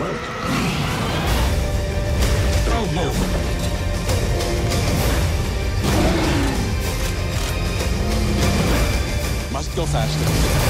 work. Don't move. Must go faster.